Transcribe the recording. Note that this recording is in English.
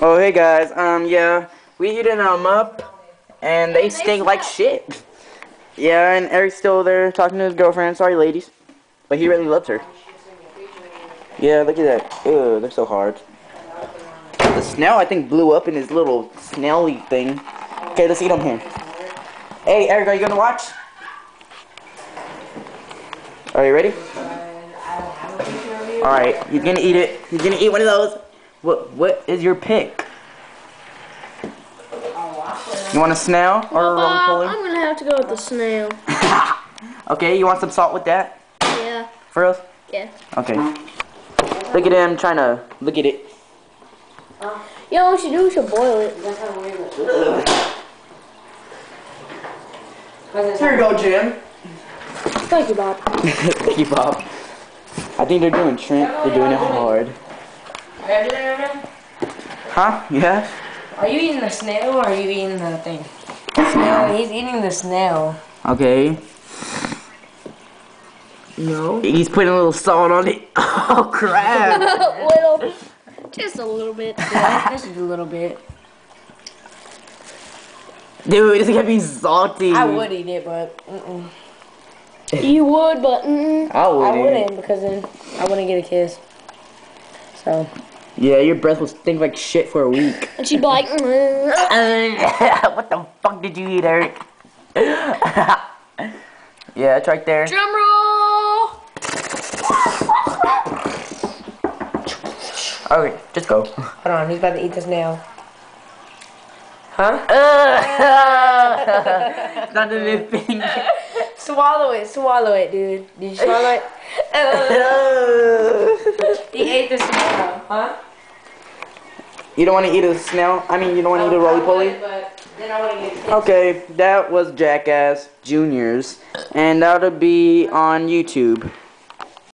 Oh, hey guys. Um, yeah, we heated them up, and they stink like shit. Yeah, and Eric's still there talking to his girlfriend. Sorry, ladies, but he really loves her. Yeah, look at that. Ew, they're so hard. The snail, I think, blew up in his little snaily thing. Okay, let's eat them here. Hey, Eric, are you gonna watch? Are you ready? All right, he's gonna eat it. He's gonna eat one of those. What What is your pick? You want a snail or a Bob, roly I'm gonna have to go with the snail. Okay, you want some salt with that? Yeah. For us? Yeah. Okay. Look at him trying to look at it. You know what we should do? We should boil it. Here you go, Jim. Thank you, Bob. Thank you, Bob. I think they're doing Trent. They're doing it hard. Huh? Yeah? Are you eating the snail or are you eating the thing? No, Snail. he's eating the snail. Okay. No. He's putting a little salt on it. Oh crap! little, just a little bit. Yeah, this is a little bit. Dude, it's gonna be salty. I would eat it, but mm-mm. You would, but mm, I I wouldn't. wouldn't because then I wouldn't get a kiss. So Yeah, your breath will stink like shit for a week. and she'd be like, mm. what the fuck did you eat, Eric? yeah, it's right there. drum roll. Okay, just go. hold on, he's about to eat the snail. Huh? Not in his finger. Swallow it, swallow it, dude. Did you swallow it? He ate the snail, huh? you don't want to eat a snail? I mean, you don't want to eat a oh, roly poly? But then I wouldn't get. Okay, that was Jackass Juniors, and that'll be on YouTube.